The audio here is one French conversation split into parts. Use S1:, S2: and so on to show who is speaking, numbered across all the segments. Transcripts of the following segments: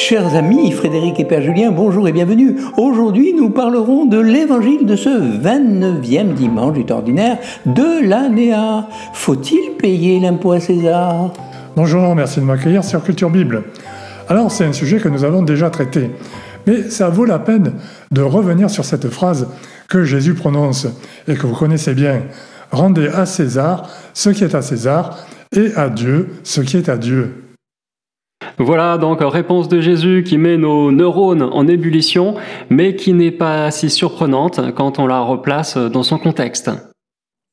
S1: Chers amis, Frédéric et Père Julien, bonjour et bienvenue. Aujourd'hui, nous parlerons de l'évangile de ce 29e dimanche du ordinaire de l'année A. Faut-il payer l'impôt à César?
S2: Bonjour, merci de m'accueillir sur Culture Bible. Alors, c'est un sujet que nous avons déjà traité, mais ça vaut la peine de revenir sur cette phrase que Jésus prononce et que vous connaissez bien. Rendez à César ce qui est à César et à Dieu ce qui est à Dieu.
S3: Voilà donc réponse de Jésus qui met nos neurones en ébullition, mais qui n'est pas si surprenante quand on la replace dans son contexte.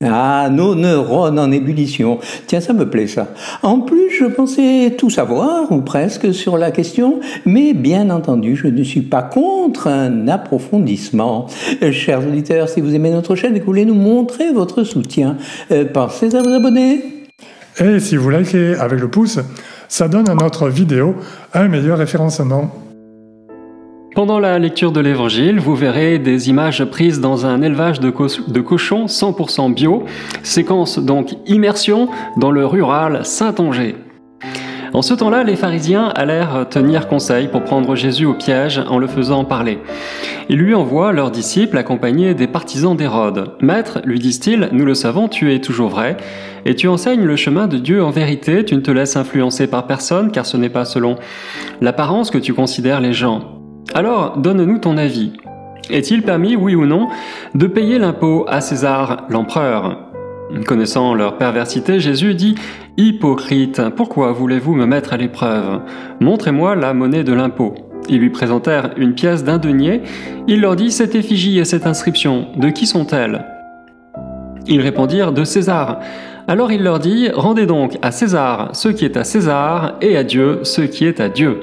S1: Ah, nos neurones en ébullition. Tiens, ça me plaît ça. En plus, je pensais tout savoir, ou presque, sur la question, mais bien entendu, je ne suis pas contre un approfondissement. Chers auditeurs, si vous aimez notre chaîne et que vous voulez nous montrer votre soutien, euh, pensez à vous abonner.
S2: Et si vous likez avec le pouce, ça donne à notre vidéo un meilleur référencement.
S3: Pendant la lecture de l'évangile, vous verrez des images prises dans un élevage de, cochons 100% bio, séquence donc immersion dans le rural Saint-Angers. En ce temps-là, les pharisiens allèrent tenir conseil pour prendre Jésus au piège en le faisant parler. Ils lui envoient leurs disciples accompagnés des partisans d'Hérode. Maître, lui disent-ils, nous le savons, tu es toujours vrai, et tu enseignes le chemin de Dieu en vérité, tu ne te laisses influencer par personne, car ce n'est pas selon l'apparence que tu considères les gens. Alors, donne-nous ton avis. Est-il permis, oui ou non, de payer l'impôt à César l'empereur? Connaissant leur perversité, Jésus dit Hypocrite, pourquoi voulez-vous me mettre à l'épreuve? Montrez-moi la monnaie de l'impôt. Ils lui présentèrent une pièce d'un denier. Il leur dit Cette effigie et cette inscription, de qui sont-elles? Ils répondirent De César. Alors il leur dit Rendez donc à César ce qui est à César et à Dieu ce qui est à Dieu.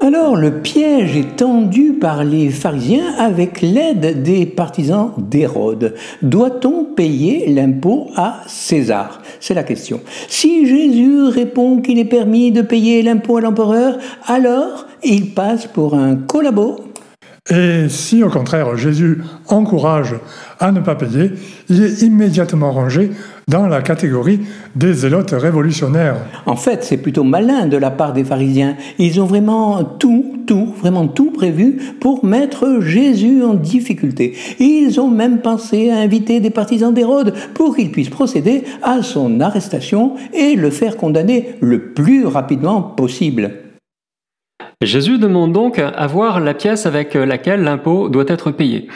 S1: Alors le piège est tendu par les pharisiens avec l'aide des partisans d'Hérode. Doit-on payer l'impôt à César? C'est la question. Si Jésus répond qu'il est permis de payer l'impôt à l'empereur, alors il passe pour un collabo
S2: et si au contraire Jésus encourage à ne pas payer, il est immédiatement rangé dans la catégorie des zélotes révolutionnaires.
S1: En fait, c'est plutôt malin de la part des pharisiens. Ils ont vraiment tout, tout, vraiment tout prévu pour mettre Jésus en difficulté. Ils ont même pensé à inviter des partisans d'Hérode pour qu'ils puissent procéder à son arrestation et le faire condamner le plus rapidement possible.
S3: Jésus demande donc à voir la pièce avec laquelle l'impôt doit être payé.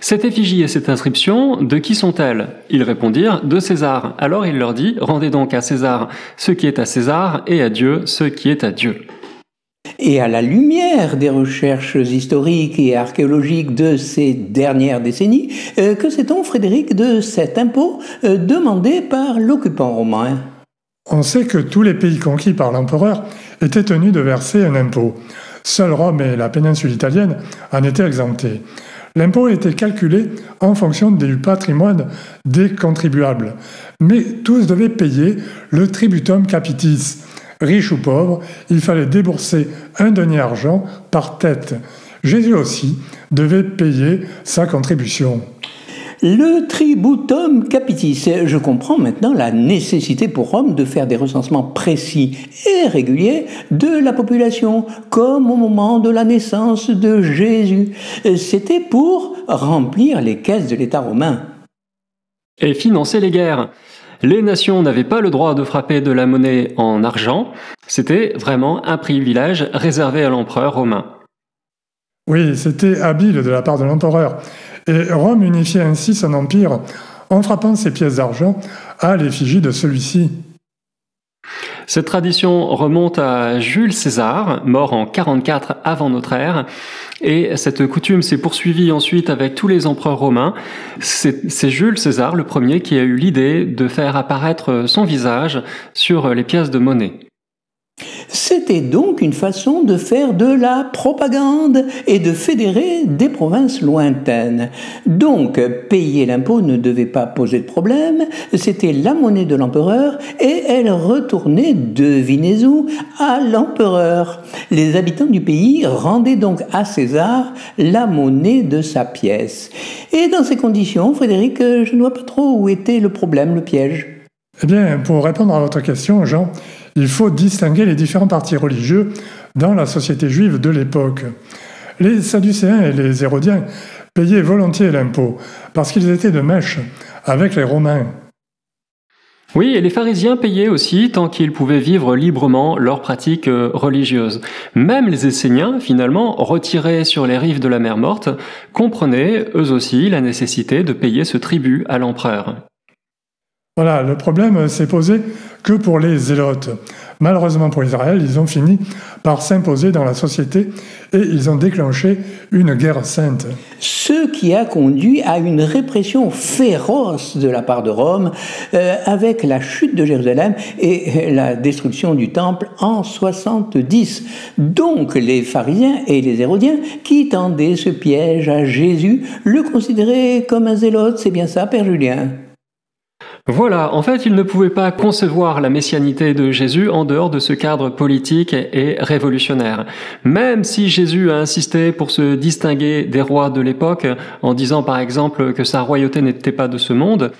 S3: Cette effigie et cette inscription, de qui sont-elles? Ils répondirent, de César. Alors il leur dit, rendez donc à César ce qui est à César et à Dieu ce qui est à Dieu.
S1: Et à la lumière des recherches historiques et archéologiques de ces dernières décennies, euh, que sait-on, Frédéric, de cet impôt euh, demandé par l'occupant romain?
S2: On sait que tous les pays conquis par l'empereur étaient tenus de verser un impôt. Seul Rome et la péninsule italienne en étaient exemptés. L'impôt était calculé en fonction du patrimoine des contribuables, mais tous devaient payer le tributum capitis. Riche ou pauvre, il fallait débourser un denier argent par tête. Jésus aussi devait payer sa contribution.
S1: Le tributum capitis. Je comprends maintenant la nécessité pour Rome de faire des recensements précis et réguliers de la population, comme au moment de la naissance de Jésus. C'était pour remplir les caisses de l'État romain.
S3: Et financer les guerres. Les nations n'avaient pas le droit de frapper de la monnaie en argent, c'était vraiment un privilège réservé à l'empereur romain.
S2: Oui, c'était habile de la part de l'empereur. Et Rome unifiait ainsi son empire en frappant ses pièces d'argent à l'effigie de celui-ci.
S3: Cette tradition remonte à Jules César, mort en 44 avant notre ère, et cette coutume s'est poursuivie ensuite avec tous les empereurs romains. C'est Jules César le premier qui a eu l'idée de faire apparaître son visage sur les pièces de monnaie.
S1: C'était donc une façon de faire de la propagande et de fédérer des provinces lointaines. Donc, payer l'impôt ne devait pas poser de problème, c'était la monnaie de l'empereur et elle retournait, devinez où, à l'empereur. Les habitants du pays rendaient donc à César la monnaie de sa pièce. Et dans ces conditions, Frédéric, je ne vois pas trop où était le problème, le piège.
S2: Eh bien, pour répondre à votre question, Jean, il faut distinguer les différents partis religieux dans la société juive de l'époque. Les Sadducéens et les Hérodiens payaient volontiers l'impôt parce qu'ils étaient de mèche avec les Romains.
S3: Oui, et les pharisiens payaient aussi tant qu'ils pouvaient vivre librement leurs pratiques euh, religieuses. Même les Esséniens, finalement, retirés sur les rives de la mer Morte, comprenaient eux aussi la nécessité de payer ce tribut à l'empereur.
S2: Voilà, le problème s'est posé que pour les zélotes. Malheureusement pour Israël, ils ont fini par s'imposer dans la société et ils ont déclenché une guerre sainte.
S1: Ce qui a conduit à une répression féroce de la part de Rome euh, avec la chute de Jérusalem et la destruction du temple en 70. Donc les pharisiens et les hérodiens qui tendaient ce piège à Jésus le considéraient comme un zélote, c'est bien ça, Père Julien?
S3: Voilà, en fait, ils ne pouvaient pas concevoir la messianité de Jésus en dehors de ce cadre politique et révolutionnaire. Même si Jésus a insisté pour se distinguer des rois de l'époque en disant par exemple que sa royauté n'était pas de ce monde,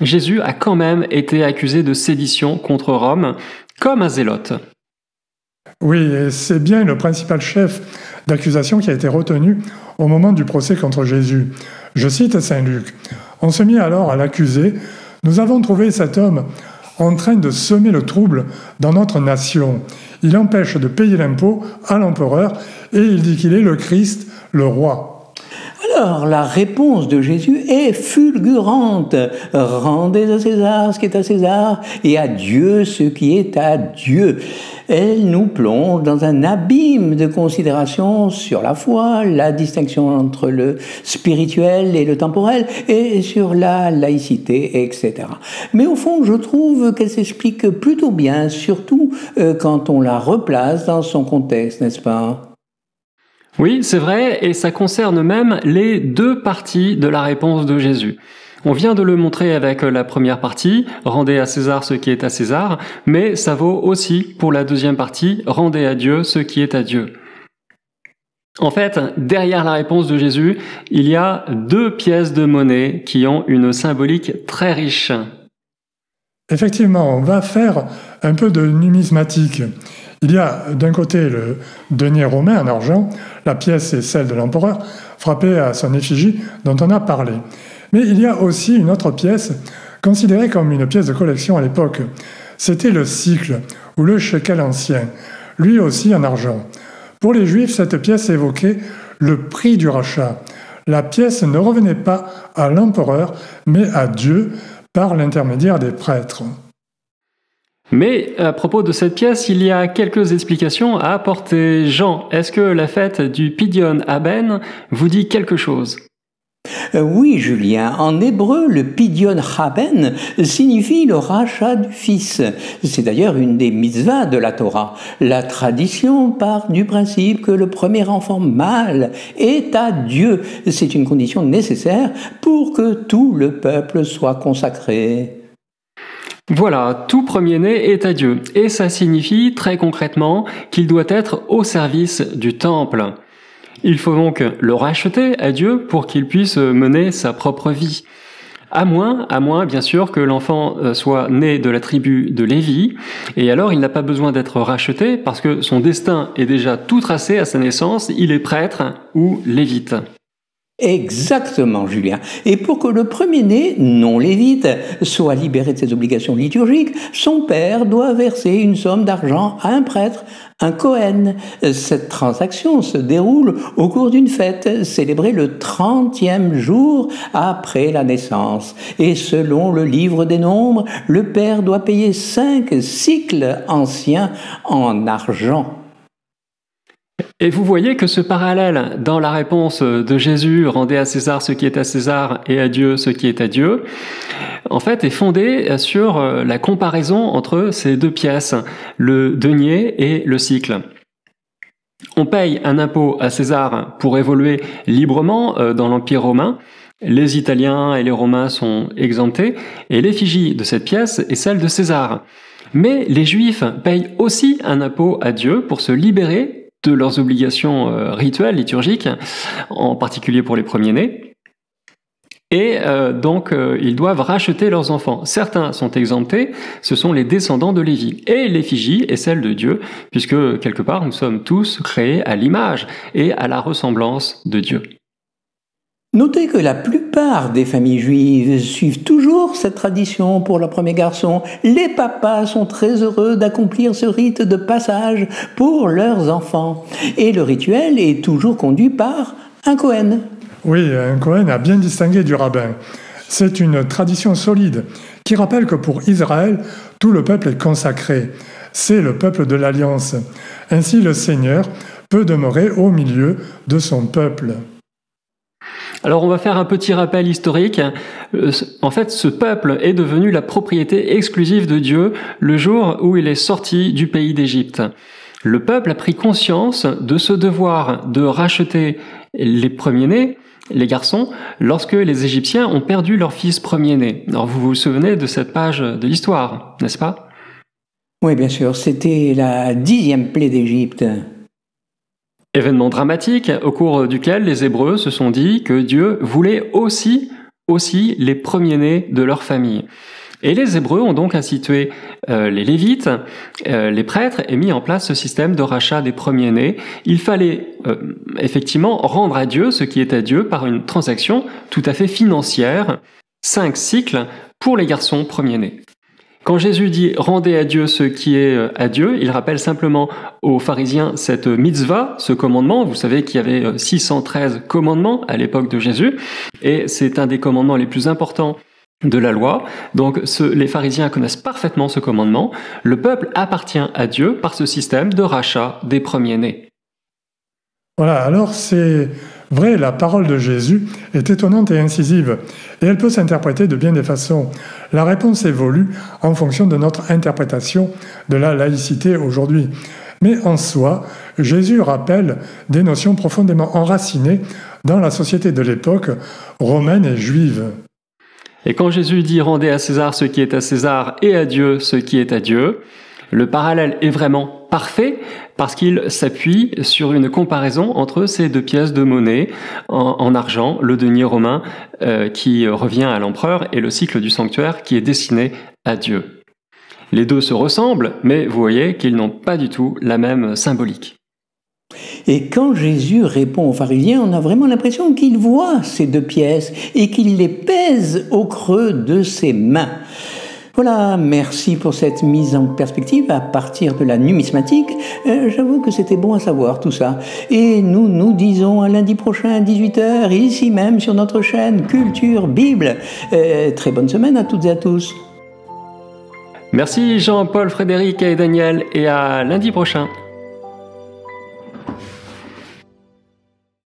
S3: Jésus a quand même été accusé de sédition contre Rome comme un zélote.
S2: Oui, c'est bien le principal chef d'accusation qui a été retenu au moment du procès contre Jésus. Je cite Saint Luc. On se mit alors à l'accuser nous avons trouvé cet homme en train de semer le trouble dans notre nation. Il empêche de payer l'impôt à l'empereur et il dit qu'il est le Christ, le roi.
S1: Alors la réponse de Jésus est fulgurante. Rendez à César ce qui est à César et à Dieu ce qui est à Dieu. Elle nous plonge dans un abîme de considérations sur la foi, la distinction entre le spirituel et le temporel et sur la laïcité, etc. Mais au fond, je trouve qu'elle s'explique plutôt bien, surtout euh, quand on la replace dans son contexte, n'est-ce pas?
S3: Oui, c'est vrai, et ça concerne même les deux parties de la réponse de Jésus. On vient de le montrer avec la première partie, rendez à César ce qui est à César, mais ça vaut aussi pour la deuxième partie, rendez à Dieu ce qui est à Dieu. En fait, derrière la réponse de Jésus, il y a deux pièces de monnaie qui ont une symbolique très riche.
S2: Effectivement, on va faire un peu de numismatique. Il y a d'un côté le denier romain en argent, la pièce est celle de l'empereur, frappée à son effigie dont on a parlé. Mais il y a aussi une autre pièce, considérée comme une pièce de collection à l'époque. C'était le cycle, ou le shekel ancien, lui aussi en argent. Pour les juifs, cette pièce évoquait le prix du rachat. La pièce ne revenait pas à l'empereur, mais à Dieu par l'intermédiaire des prêtres.
S3: Mais à propos de cette pièce, il y a quelques explications à apporter. Jean, est-ce que la fête du Pidion Aben vous dit quelque chose?
S1: Oui, Julien. En hébreu, le pidion haben signifie le rachat du fils. C'est d'ailleurs une des mitzvahs de la Torah. La tradition part du principe que le premier enfant mâle est à Dieu. C'est une condition nécessaire pour que tout le peuple soit consacré.
S3: Voilà, tout premier-né est à Dieu, et ça signifie très concrètement qu'il doit être au service du temple. Il faut donc le racheter à Dieu pour qu'il puisse mener sa propre vie. À moins, à moins bien sûr que l'enfant euh, soit né de la tribu de Lévi, et alors il n'a pas besoin d'être racheté parce que son destin est déjà tout tracé à sa naissance, il est prêtre ou lévite.
S1: Exactement, Julien. Et pour que le premier-né, non lévite, soit libéré de ses obligations liturgiques, son père doit verser une somme d'argent à un prêtre, un Cohen. Cette transaction se déroule au cours d'une fête célébrée le 30e jour après la naissance. Et selon le livre des nombres, le père doit payer cinq cycles anciens en argent.
S3: Et vous voyez que ce parallèle dans la réponse de Jésus, rendez à César ce qui est à César et à Dieu ce qui est à Dieu, en fait est fondé sur la comparaison entre ces deux pièces, le denier et le cycle. On paye un impôt à César pour évoluer librement euh, dans l'Empire romain. Les Italiens et les Romains sont exemptés, et l'effigie de cette pièce est celle de César. Mais les Juifs payent aussi un impôt à Dieu pour se libérer de leurs obligations euh, rituelles, liturgiques, en particulier pour les premiers-nés. et euh, donc euh, ils doivent racheter leurs enfants. Certains sont exemptés, ce sont les descendants de Lévi. Et l'effigie est celle de Dieu, puisque quelque part nous sommes tous créés à l'image et à la ressemblance de Dieu.
S1: Notez que la plupart des familles juives suivent toujours cette tradition pour leur premier garçon. Les papas sont très heureux d'accomplir ce rite de passage pour leurs enfants. Et le rituel est toujours conduit par un Cohen.
S2: Oui, un Cohen a bien distingué du rabbin. C'est une tradition solide qui rappelle que pour Israël, tout le peuple est consacré. C'est le peuple de l'Alliance. Ainsi, le Seigneur peut demeurer au milieu de son peuple.
S3: Alors on va faire un petit rappel historique. Euh, en fait, ce peuple est devenu la propriété exclusive de Dieu le jour où il est sorti du pays d'Égypte. Le peuple a pris conscience de ce devoir de racheter les premiers-nés, les garçons, lorsque les Égyptiens ont perdu leur fils premier-né. Alors vous vous souvenez de cette page de l'histoire, n'est-ce pas?
S1: Oui, bien sûr, c'était la dixième plaie d'Égypte.
S3: Événement dramatique au cours duquel les Hébreux se sont dit que Dieu voulait aussi, aussi les premiers-nés de leur famille. Et les Hébreux ont donc institué euh, les Lévites, euh, les prêtres, et mis en place ce système de rachat des premiers-nés. Il fallait euh, effectivement rendre à Dieu ce qui est à Dieu par une transaction tout à fait financière, cinq cycles pour les garçons premiers-nés. Quand Jésus dit rendez à Dieu ce qui est euh, à Dieu, il rappelle simplement aux pharisiens cette mitzvah, ce commandement. Vous savez qu'il y avait 613 euh, commandements à l'époque de Jésus, et c'est un des commandements les plus importants de la loi. Donc les pharisiens connaissent parfaitement ce commandement. Le peuple appartient à Dieu par ce système de rachat des premiers-nés.
S2: Voilà, alors c'est vrai, la parole de Jésus est étonnante et incisive, et elle peut s'interpréter de bien des façons. La réponse évolue en fonction de notre interprétation de la laïcité aujourd'hui. Mais en soi, Jésus rappelle des notions profondément enracinées dans la société de l'époque romaine et juive.
S3: Et quand Jésus dit rendez à César ce qui est à César et à Dieu ce qui est à Dieu, le parallèle est vraiment parfait parce qu'il s'appuie sur une comparaison entre ces deux pièces de monnaie en, argent, le denier romain euh, qui revient à l'empereur et le cycle du sanctuaire qui est destiné à Dieu. Les deux se ressemblent, mais vous voyez qu'ils n'ont pas du tout la même symbolique.
S1: Et quand Jésus répond aux pharisiens, on a vraiment l'impression qu'il voit ces deux pièces et qu'il les pèse au creux de ses mains. Voilà, merci pour cette mise en perspective à partir de la numismatique. Euh, j'avoue que c'était bon à savoir tout ça. Et nous nous disons à lundi prochain à 18h, ici même sur notre chaîne Culture Bible. Euh, très bonne semaine à toutes et à tous.
S3: Merci Jean-Paul, Frédéric et Daniel et à lundi prochain.